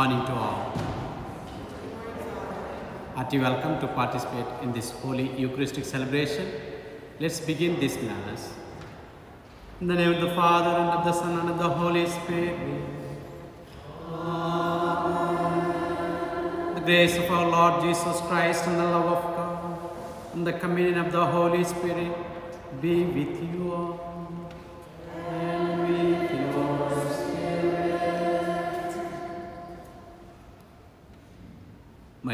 Morning to all. Hearty welcome to participate in this holy Eucharistic celebration. Let's begin this Mass. In the name of the Father, and of the Son, and of the Holy Spirit. Amen. The grace of our Lord Jesus Christ and the love of God and the communion of the Holy Spirit be with you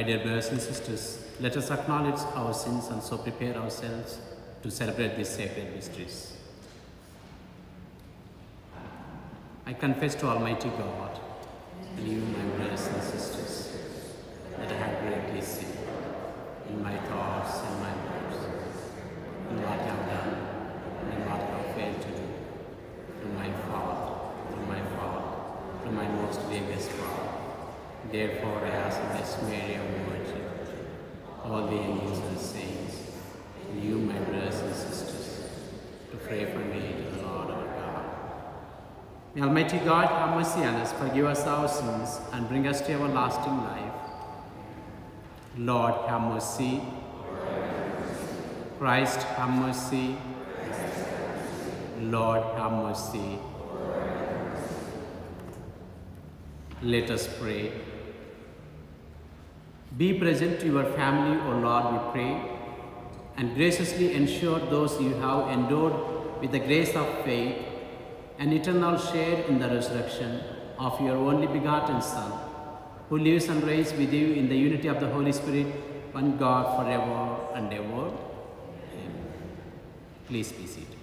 dear brothers and sisters, let us acknowledge our sins and so prepare ourselves to celebrate these sacred mysteries. I confess to Almighty God and you, my brothers and sisters, that I have greatly sinned in my thoughts and my words, in what I have done and in what I have failed to do, through my fault, through my fault, through my most grievous fault. Therefore, I ask Blessed Mary, our Virgin, all the angels and saints, and you, my brothers and sisters, to pray for me to the Lord our God. May Almighty God have mercy on us, forgive us our sins, and bring us to everlasting life. Lord, have mercy. Christ, have mercy. Lord, have mercy. Let us pray. Be present to your family, O Lord, we pray, and graciously ensure those you have endured with the grace of faith an eternal share in the resurrection of your only begotten Son, who lives and reigns with you in the unity of the Holy Spirit, one God forever and ever. Amen. Please be seated.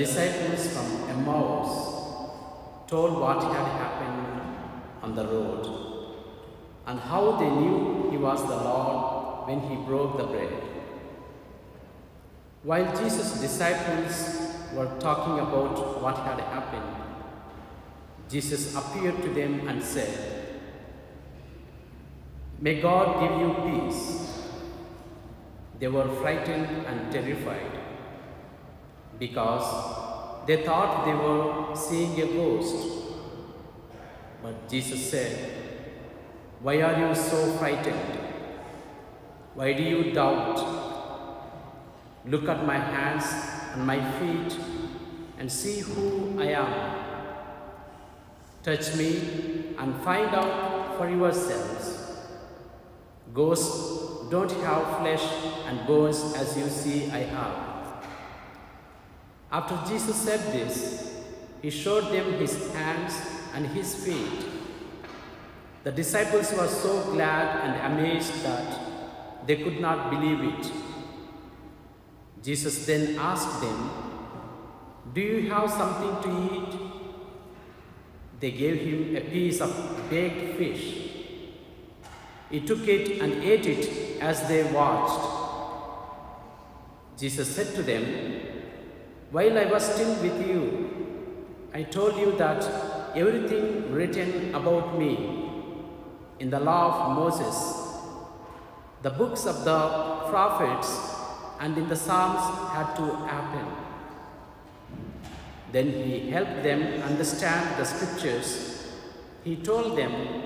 Disciples from Emmaus told what had happened on the road and how they knew he was the Lord when he broke the bread. While Jesus' disciples were talking about what had happened, Jesus appeared to them and said, May God give you peace. They were frightened and terrified because they thought they were seeing a ghost. But Jesus said, Why are you so frightened? Why do you doubt? Look at my hands and my feet and see who I am. Touch me and find out for yourselves. Ghosts don't have flesh and bones as you see I have. After Jesus said this, he showed them his hands and his feet. The disciples were so glad and amazed that they could not believe it. Jesus then asked them, Do you have something to eat? They gave him a piece of baked fish. He took it and ate it as they watched. Jesus said to them, While I was still with you, I told you that everything written about me in the law of Moses, the books of the prophets, and in the Psalms had to happen. Then he helped them understand the scriptures. He told them,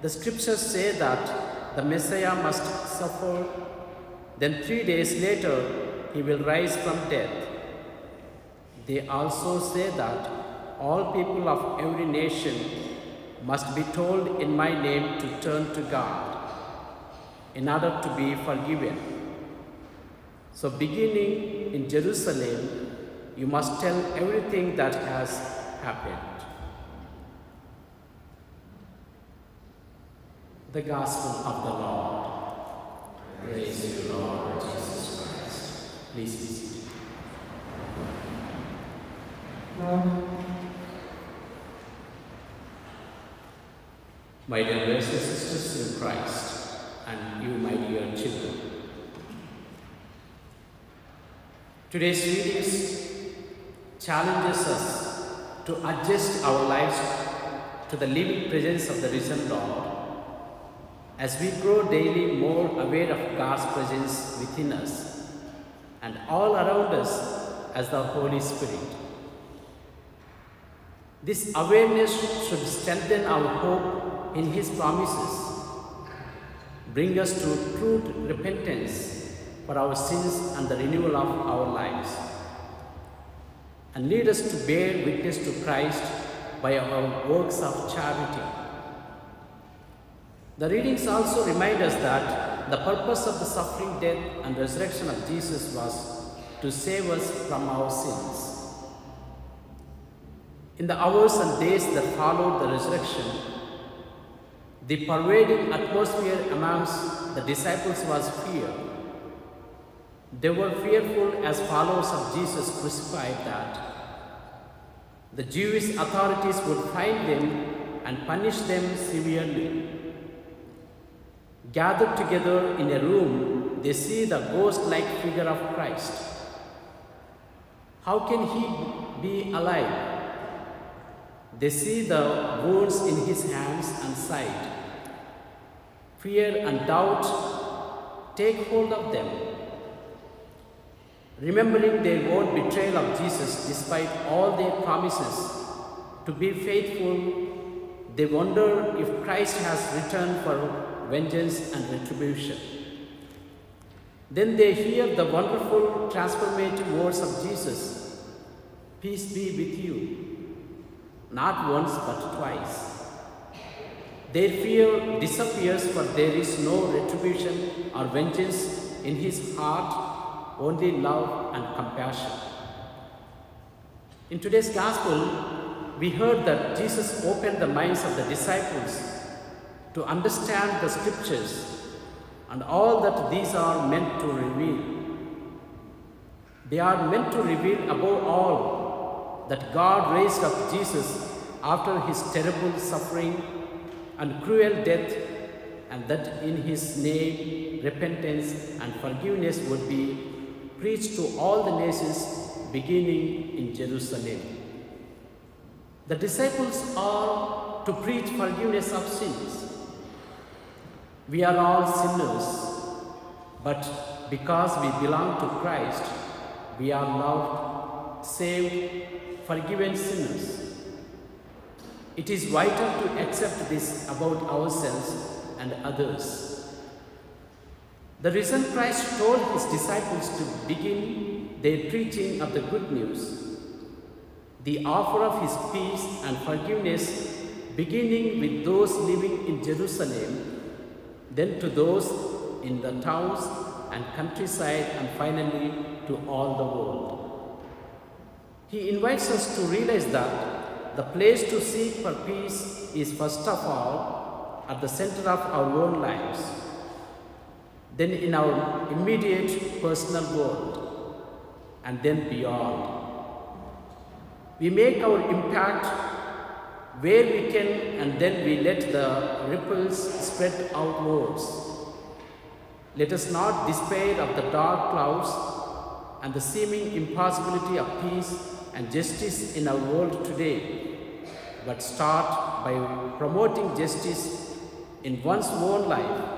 The scriptures say that the Messiah must suffer, then three days later he will rise from death. They also say that all people of every nation must be told in my name to turn to God in order to be forgiven. So, beginning in Jerusalem, you must tell everything that has happened. The Gospel of the Lord. Praise you, Lord Jesus Christ. Please be seated. Mm-hmm. My dear brothers and sisters in Christ, and you, my dear children, today's readings challenges us to adjust our lives to the living presence of the risen Lord as we grow daily more aware of God's presence within us and all around us as the Holy Spirit. This awareness should strengthen our hope in His promises, bring us to true repentance for our sins and the renewal of our lives, and lead us to bear witness to Christ by our works of charity. The readings also remind us that the purpose of the suffering, death, and resurrection of Jesus was to save us from our sins. In the hours and days that followed the resurrection, the pervading atmosphere amongst the disciples was fear. They were fearful as followers of Jesus crucified that the Jewish authorities would find them and punish them severely. Gathered together in a room, they see the ghost like figure of Christ. How can he be alive? They see the wounds in his hands and side. Fear and doubt take hold of them. Remembering their own betrayal of Jesus despite all their promises to be faithful, they wonder if Christ has returned for vengeance and retribution. Then they hear the wonderful transformative words of Jesus Peace be with you. Not once but twice. Their fear disappears, for there is no retribution or vengeance in his heart only love and compassion. In today's gospel, we heard that Jesus opened the minds of the disciples to understand the scriptures and all that these are meant to reveal. They are meant to reveal above all that God raised up Jesus after his terrible suffering and cruel death, and that in his name repentance and forgiveness would be preached to all the nations beginning in Jerusalem. The disciples are to preach forgiveness of sins. We are all sinners, but because we belong to Christ, we are loved, saved, forgiven sinners. It is vital to accept this about ourselves and others. The risen Christ told his disciples to begin their preaching of the good news, the offer of his peace and forgiveness, beginning with those living in Jerusalem, then to those in the towns and countryside, and finally to all the world. He invites us to realize that the place to seek for peace is first of all at the center of our own lives, then in our immediate personal world, and then beyond. We make our impact where we can and then we let the ripples spread outwards. Let us not despair of the dark clouds and the seeming impossibility of peace and justice in our world today, but start by promoting justice in one's own life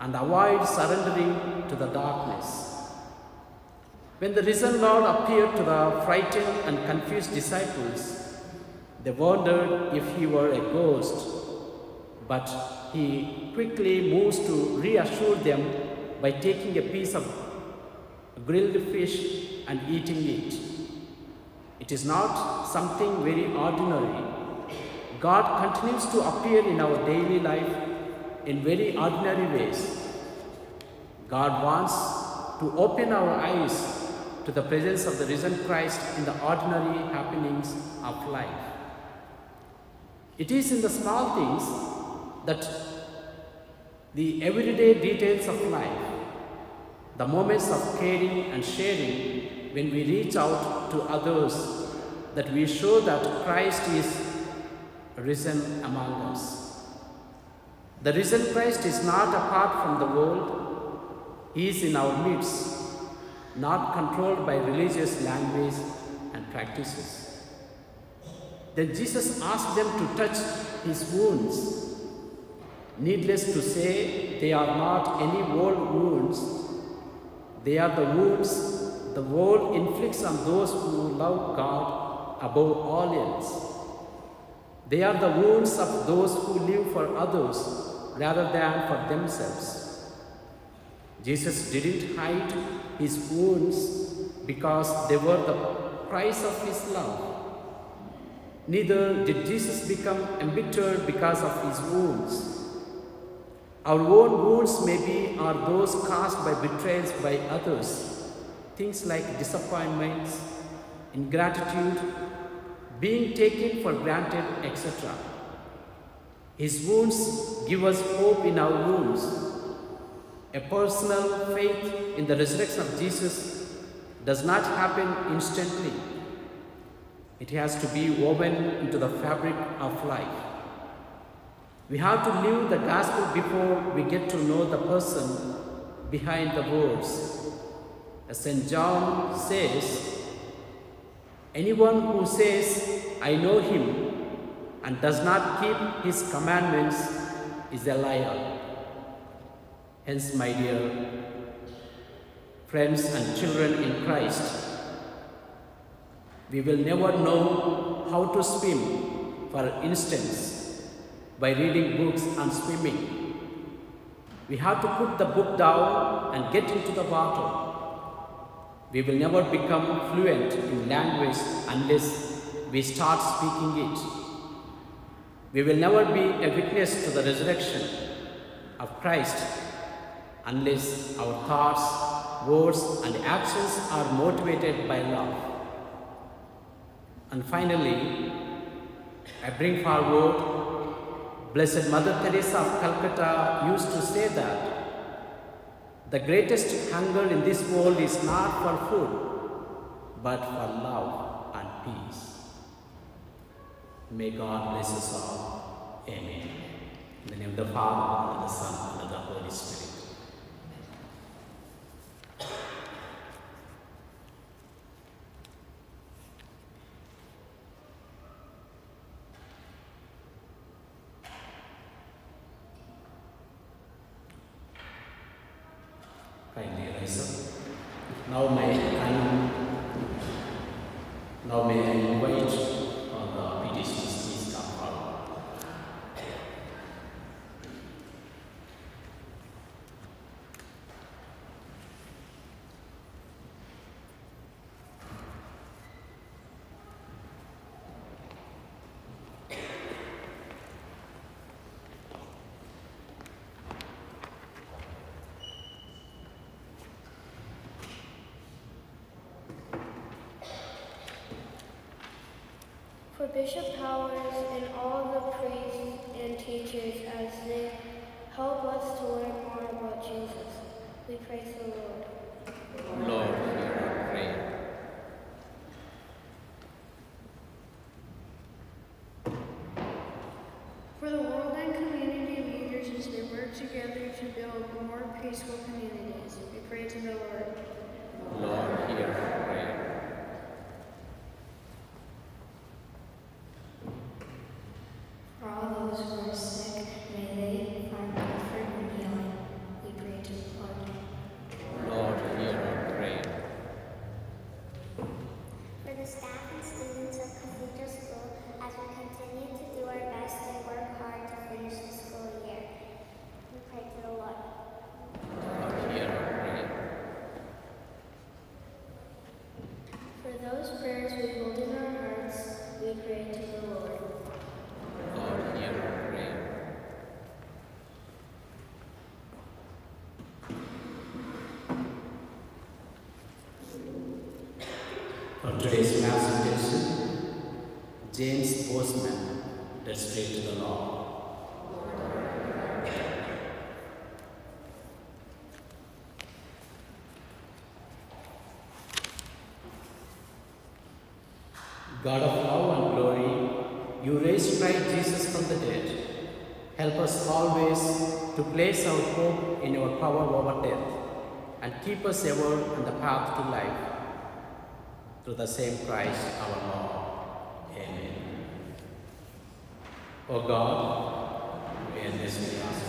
and avoid surrendering to the darkness. When the risen Lord appeared to the frightened and confused disciples, they wondered if he were a ghost, but he quickly moves to reassure them by taking a piece of grilled fish and eating it. It is not something very ordinary. God continues to appear in our daily life in very ordinary ways. God wants to open our eyes to the presence of the risen Christ in the ordinary happenings of life. It is in the small things that the everyday details of life, the moments of caring and sharing when we reach out to others, that we show that Christ is risen among us. The risen Christ is not apart from the world, He is in our midst, not controlled by religious language and practices. Then Jesus asked them to touch his wounds. Needless to say, they are not any old wounds. They are the wounds the world inflicts on those who love God above all else. They are the wounds of those who live for others rather than for themselves. Jesus didn't hide his wounds because they were the price of his love. Neither did Jesus become embittered because of his wounds. Our own wounds maybe are those caused by betrayals by others, things like disappointments, ingratitude, being taken for granted, etc. His wounds give us hope in our wounds. A personal faith in the resurrection of Jesus does not happen instantly. It has to be woven into the fabric of life. We have to live the gospel before we get to know the person behind the words. As St. John says, anyone who says, I know him, and does not keep his commandments is a liar. Hence, my dear friends and children in Christ, we will never know how to swim, for instance, by reading books on swimming. We have to put the book down and get into the water. We will never become fluent in language unless we start speaking it. We will never be a witness to the resurrection of Christ unless our thoughts words, and actions are motivated by love. And finally, I bring forward Blessed Mother Teresa of Calcutta used to say that the greatest hunger in this world is not for food, but for love and peace. May God bless us all. Amen. In the name of the Father, and of the Son, and of the Holy Spirit. Kindly rise up. Now may I now may I invite all the petitioners please come forward. For Bishop Powers and all the priests and teachers as they help us to learn more about Jesus, we praise the Lord. Lord, hear our prayer. For the world and community leaders as they work together to build more peaceful communities, we pray to the Lord. Lord, hear our prayer. For all those who are sick, may they find comfort and healing. We pray to the Lord. Lord, hear our prayer. For the staff and students of Cathedral School, as we continue to do our best and work hard to finish the school year, we pray to the Lord. Lord, hear our prayer. For those prayers we hold in our hearts, we pray to the Lord. Lord, hear our prayer. For today's mass intention, James Postman, let's pray to the Lord. God of love and glory, you raised Christ Jesus from the dead. Help us always to place our hope in your power over death and keep us ever on the path to life. Through the same Christ our Lord. Amen. O God, we earnestly ask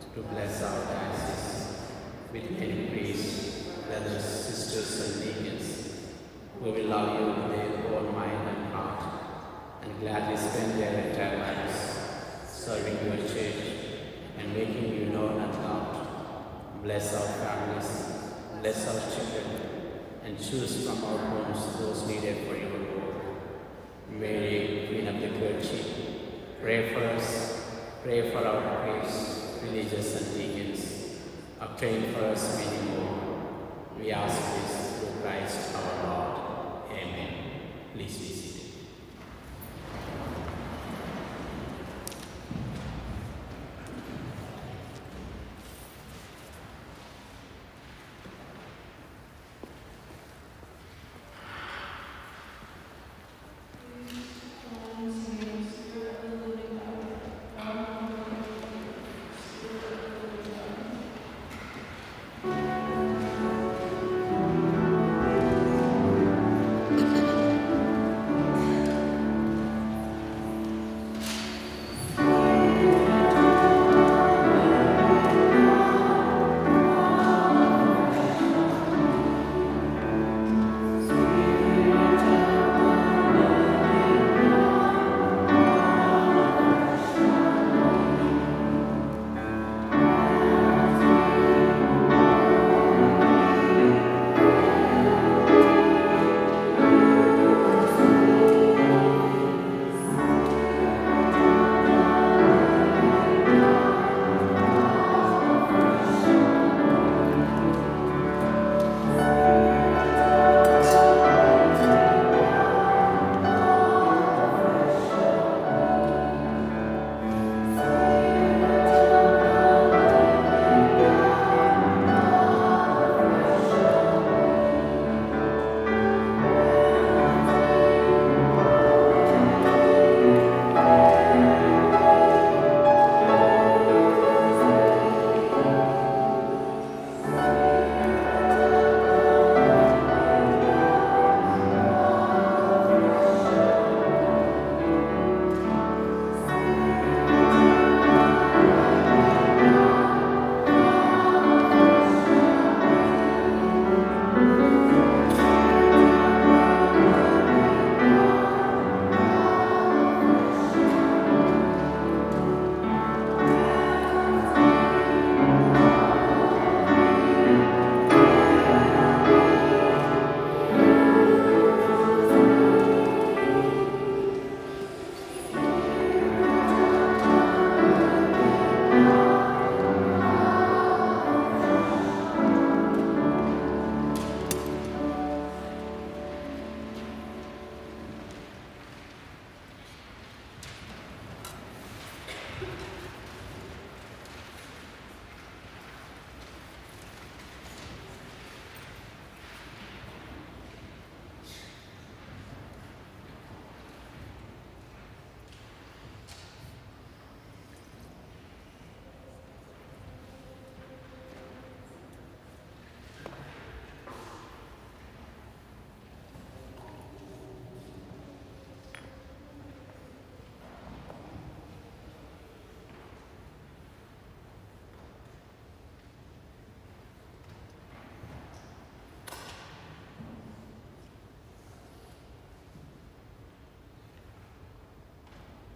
you to bless our diocese with many priests, brothers, sisters, and deacons who will love you their whole mind and heart and gladly spend their entire lives serving your church and making you known and loved. Bless our families, bless our children, and choose from our homes those needed for your work. Mary, Queen of the clergy, pray for us, pray for our priests, religious and deacons. Obtain for us many more. We ask this through Christ our Lord. Please be seated.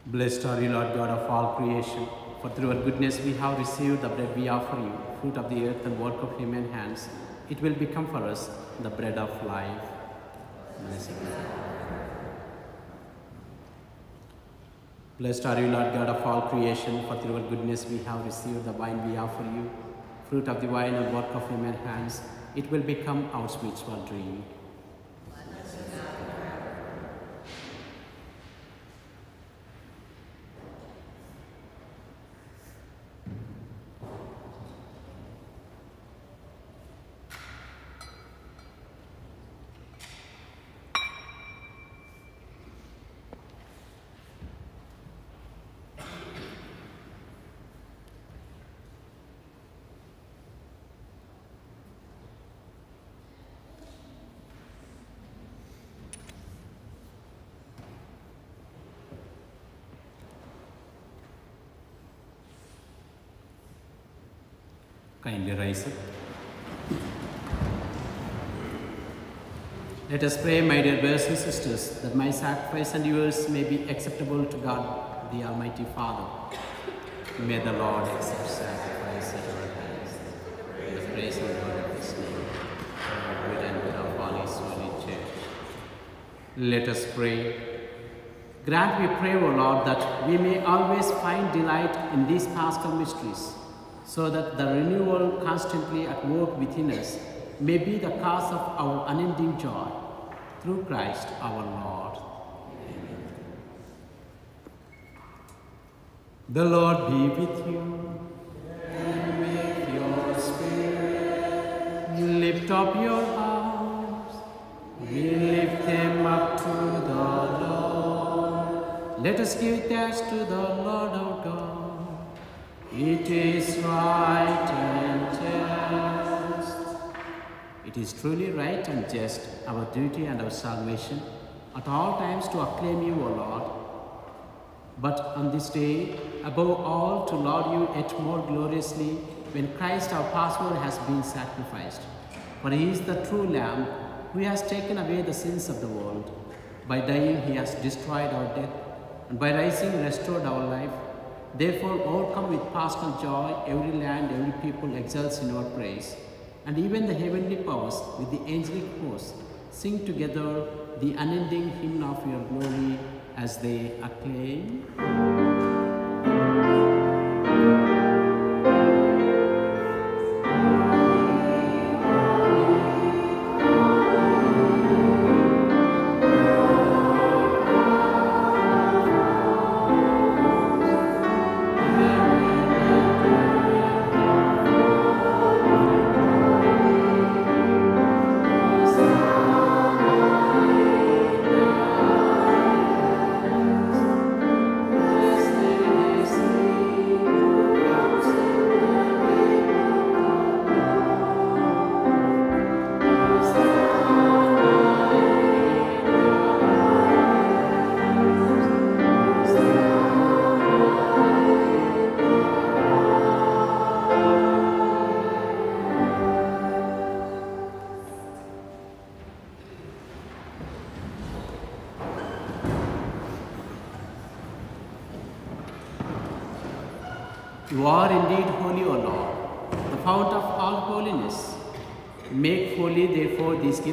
Blessed are you, Lord God of all creation, for through your goodness we have received the bread we offer you, fruit of the earth and work of human hands. It will become for us the bread of life. Blessed Blessed are you, Lord God of all creation, for through your goodness we have received the wine we offer you, fruit of the vine and work of human hands. It will become our spiritual drink. Kindly rise up. Let us pray, my dear brothers and sisters, that my sacrifice and yours may be acceptable to God, the Almighty Father. May the Lord accept sacrifice at our hands, the praise and glory of His name, the good and good of all His holy church. Let us pray. Grant, we pray, O Lord, that we may always find delight in these paschal mysteries, so that the renewal constantly at work within us may be the cause of our unending joy. Through Christ our Lord. Amen. The Lord be with you. And with your spirit. Lift up your hearts. We lift them up to the Lord. Let us give thanks to the Lord our God. It is right and just. It is truly right and just, our duty and our salvation, at all times to acclaim you, O Lord. But on this day, above all, to laud you yet more gloriously when Christ our Passover has been sacrificed. For he is the true Lamb who has taken away the sins of the world. By dying, he has destroyed our death, and by rising, restored our life. Therefore, overcome with paschal joy, every land, every people exults in our praise. And even the heavenly powers with the angelic hosts sing together the unending hymn of your glory as they acclaim.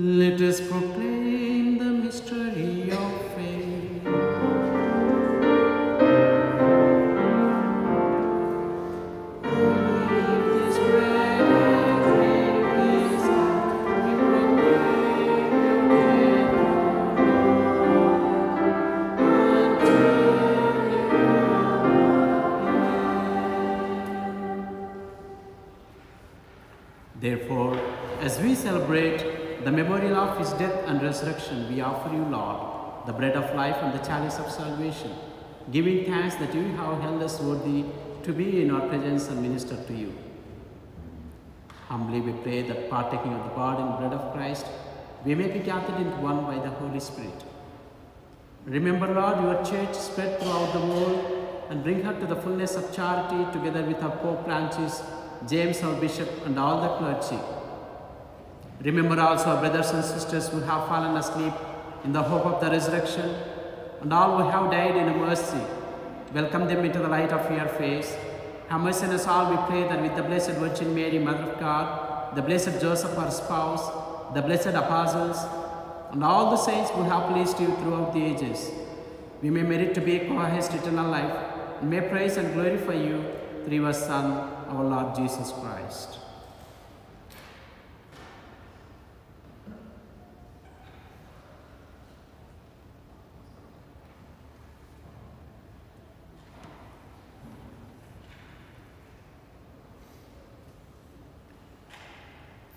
Let us proclaim the mystery of faith. Therefore, as we celebrate the memorial of his death and resurrection, we offer you, Lord, the bread of life and the chalice of salvation, giving thanks that you have held us worthy to be in our presence and minister to you. Humbly we pray that partaking of the body and blood of Christ, we may be gathered into one by the Holy Spirit. Remember, Lord, your church spread throughout the world and bring her to the fullness of charity together with our Pope Francis, James, our Bishop, and all the clergy. Remember also our brothers and sisters who have fallen asleep in the hope of the resurrection, and all who have died in mercy. Welcome them into the light of your face. Have mercy on us all, we pray that with the Blessed Virgin Mary, Mother of God, the Blessed Joseph, our spouse, the blessed apostles, and all the saints who have pleased you throughout the ages, we may merit to be co-heirs eternal life, and may praise and glorify you through your Son, our Lord Jesus Christ.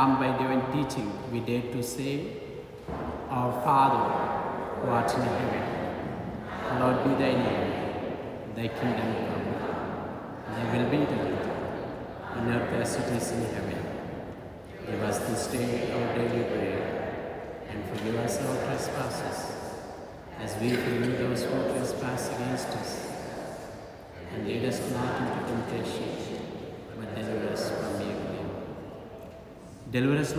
by divine teaching, we dare to say, Our Father, who art in heaven, hallowed be thy name. Thy kingdom come. Thy will be done on earth as it is in heaven. Give us this day our daily bread, and forgive us our trespasses, as we forgive those who trespass against us. And lead us not into temptation, but deliver us from evil. Deliver us,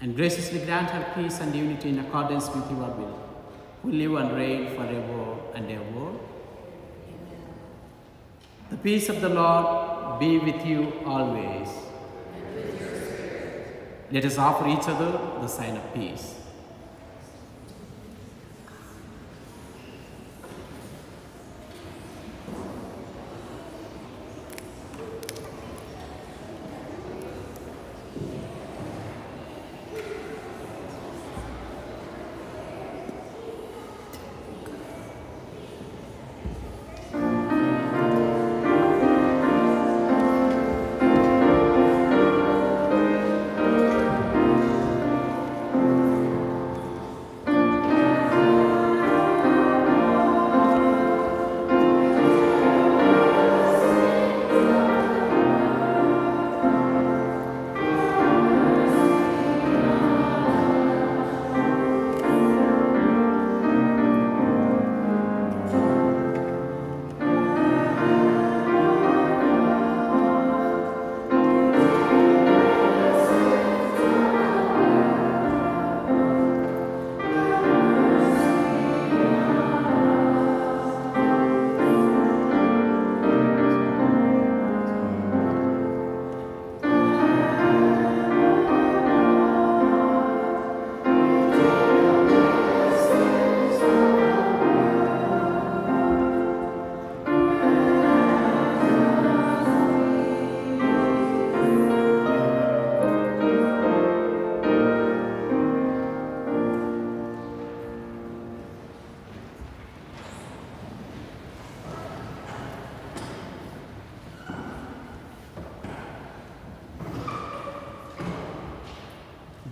And graciously grant her peace and unity in accordance with your will, who live and reign forever and ever. The peace of the Lord be with you always. Let us offer each other the sign of peace.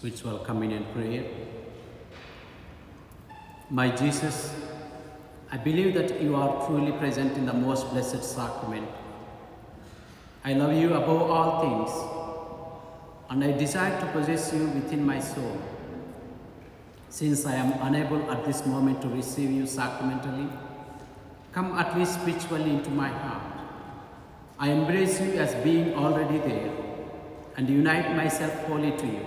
Spiritual communion prayer. My Jesus, I believe that you are truly present in the most blessed sacrament. I love you above all things, and I desire to possess you within my soul. Since I am unable at this moment to receive you sacramentally, come at least spiritually into my heart. I embrace you as being already there and unite myself wholly to you.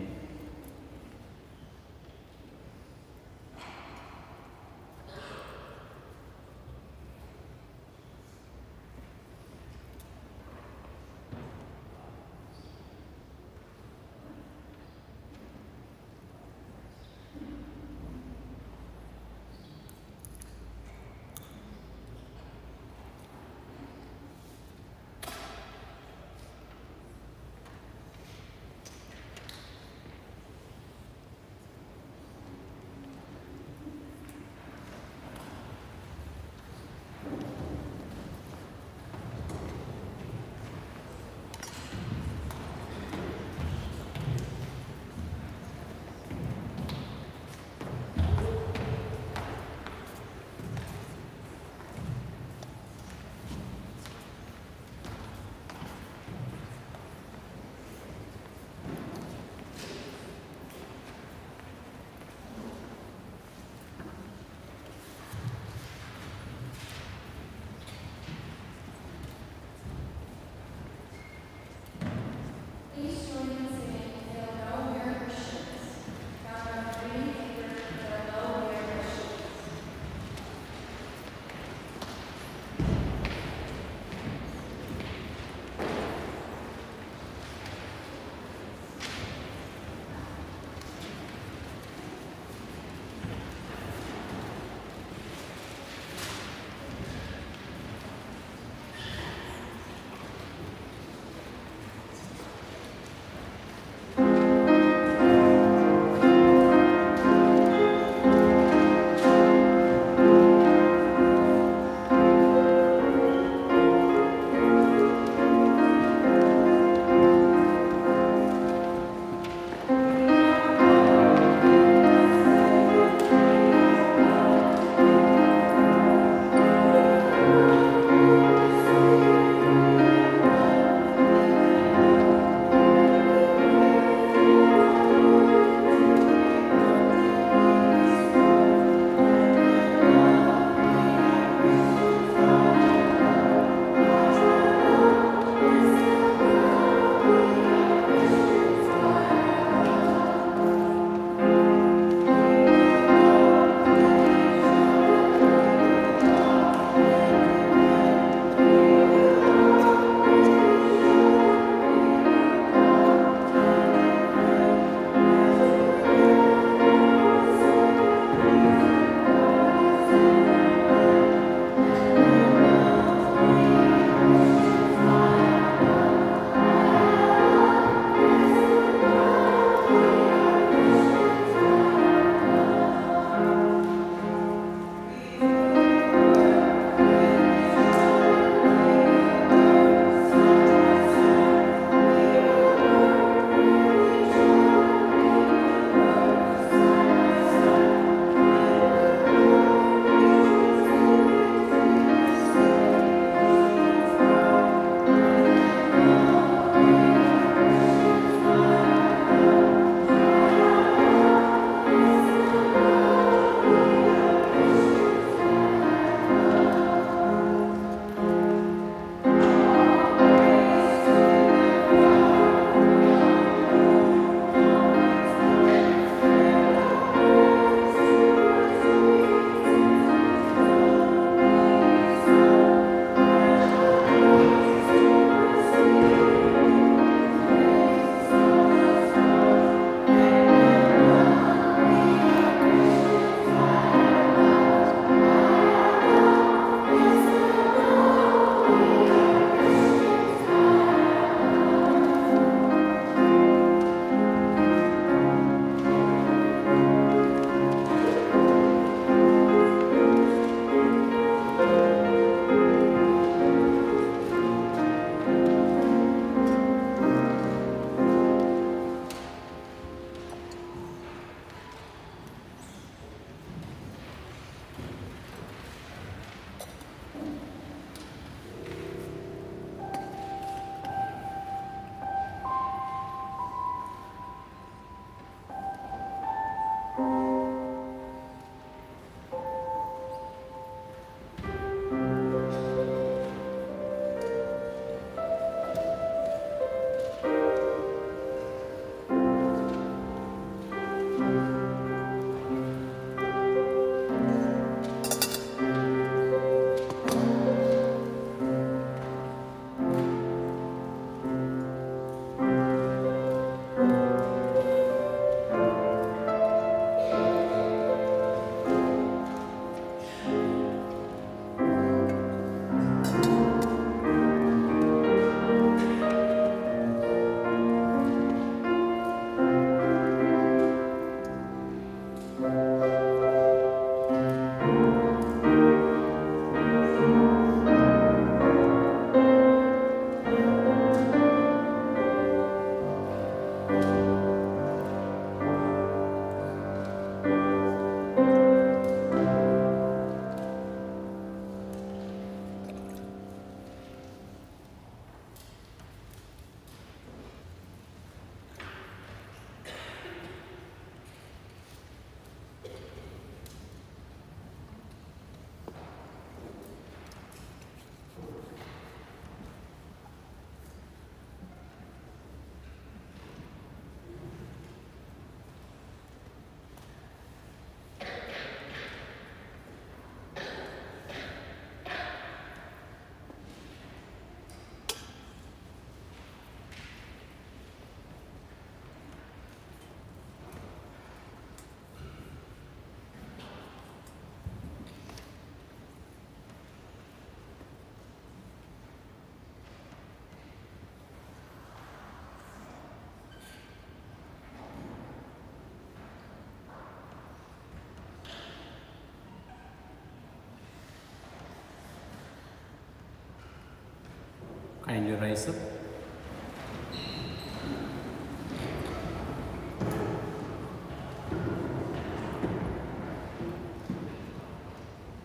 Kindly rise up.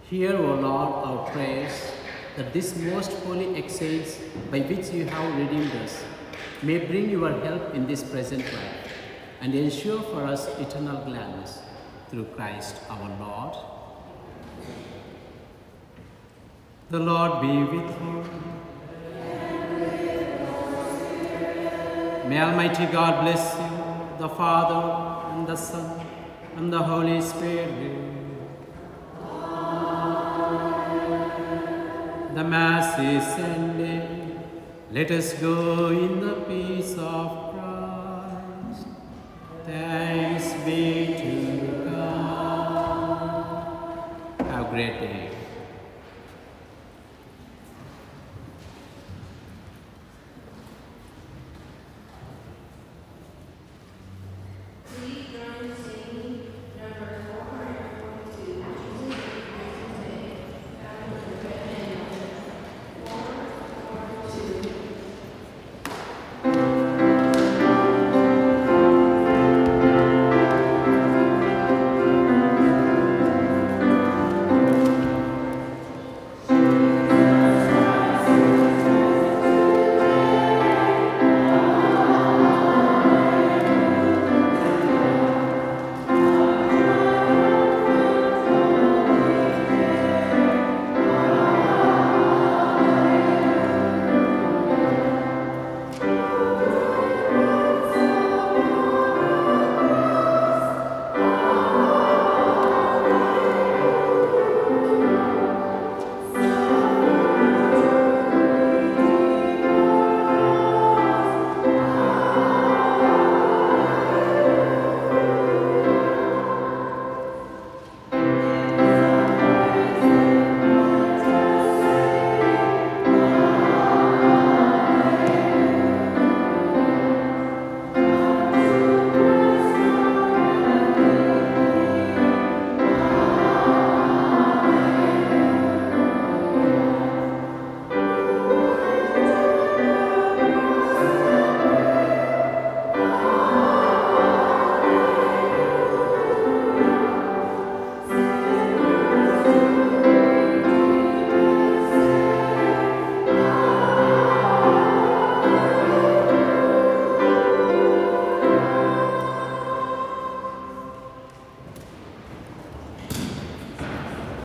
Hear, O Lord, our prayers, that this most holy exchange by which you have redeemed us may bring your help in this present life and ensure for us eternal gladness through Christ our Lord. The Lord be with you. May Almighty God bless you, the Father, and the Son, and the Holy Spirit. The Mass is ended. Let us go in the peace of Christ.